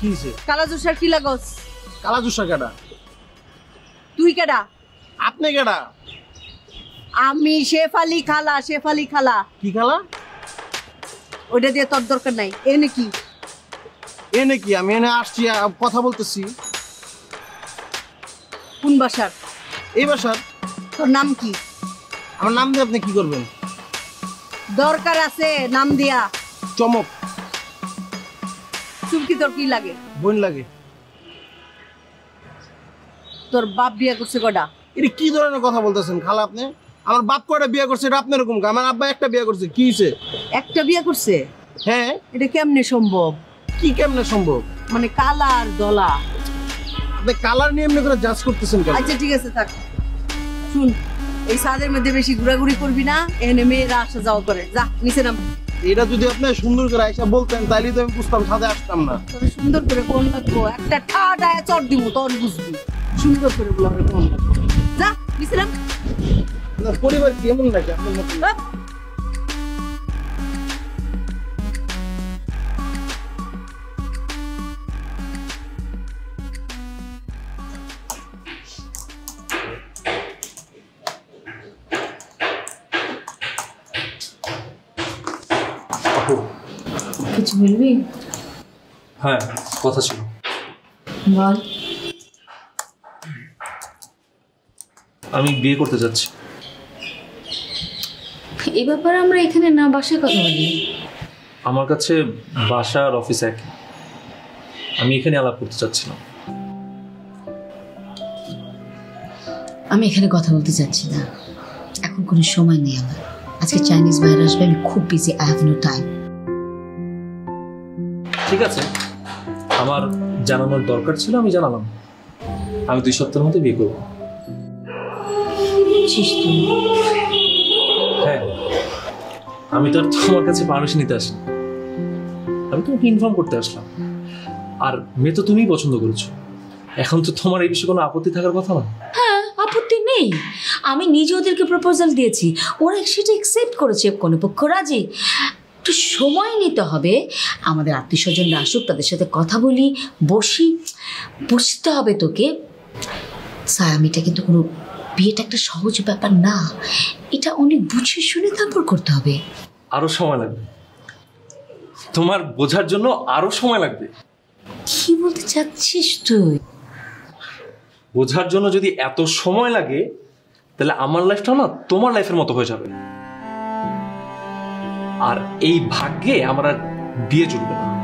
কি হয়েছে কালা জোসার কি লাগস কালা জুসা কেডা? তুই কেডা? আপনি কেডা? আমি শেফালি খালা শেফালি খালা। কি খালা? ওইটা দিয়ে তোর দরকার নাই। এ নাকি? এ নাকি? আমি এনে আসছি আ, কথা বলতেছি। কোন বাসার? এই বাসার। তোর নাম কি? আমার নাম দিয়ে আপনি কি করবেন? দরকার আছে নাম দিয়া। চমক। চুমকি তোর কি লাগে? বোন লাগে। তোর বাপ বিয়া করছে কটা এটা কি ধরনের কথা বলতেছেন খালা আপনি? আমার বাপ কয়টা বিয়ে করছে এটা আপনার এরকম আমার আব্বা একটা বিয়ে করছে কি হয়েছে একটা বিয়া করছে? হ্যাঁ। এটা কেমনে সম্ভব? কি কেমনে সম্ভব? মানে কালা আর দলা। আপনি কালার নিয়ে এমনি করে জাজ করতেছেন কেন? আচ্ছা ঠিক আছে থাক। শুন এই সাদের মধ্যে বেশি ঘোরাঘুরি করবি না এনে মেয়েরা আসা যাওয়া করে। যা নিচে নাম। এটা যদি আপনি সুন্দর করে আইসা বলতেন তাইলে তো আমি বুঝতাম সাথে আসতাম না। তবে সুন্দর করে কোন লাগবো একটা ঠাডায় চট দিব তোর বুঝবি। সুন্দর করে বলা কোন লাগবো যা আপনার পরিবার কেমন লাগে আপনার কিছু বলবি? হ্যাঁ কথা ছিল। বল। আমি বিয়ে করতে যাচ্ছি। এই ব্যাপারে আমরা এখানে না বাসায় কথা বলি। আমার কাছে বাসা আর অফিস এক আমি এখানে আলাপ করতে চাচ্ছিলাম। আমি এখানে কথা বলতে চাচ্ছি না। এখন কোনো সময় নেই আমার। আজকে চাইনিজ বাইরে আসবে আমি খুব busy I have no time ঠিক আছে। আমার জানানোর দরকার ছিল আমি জানালাম। আমি দুই সপ্তাহের মধ্যে বিয়ে করব। হ্যাঁ। আমি তো আর তোমার কাছে পারমিশন নিতে আসি আমি তোমাকে ইনফর্ম করতে আসলাম। আর মেয়ে তো তুমিই পছন্দ করেছ। এখন তো তোমার এই বিষয়ে কোনো আপত্তি থাকার কথা না। হ্যাঁ আপত্তি নেই। আমি নিজে ওদেরকে প্রপোজাল দিয়েছি। ওরা সেটা অ্যাকসেপ্ট করেছে কোনো পক্ষ রাজি। একটু সময় নিতে হবে। আমাদের আত্মীয় স্বজনরা আসুক তাদের সাথে কথা বলি বসি বুঝতে হবে তোকে। স্যার এটা কিন্তু কোনো বিয়েটা একটা সহজ ব্যাপার না। এটা অনেক বুঝে শুনে তারপর করতে হবে। আরও সময় লাগবে। তোমার বোঝার জন্য আরও সময় লাগবে। কি বলতে চাচ্ছিস তুই? বোঝার জন্য যদি এত সময় লাগে তাহলে আমার লাইফটা না তোমার লাইফের মতো হয়ে যাবে। আর এই ভাগ্যে আমরা বিয়ে চলবে না।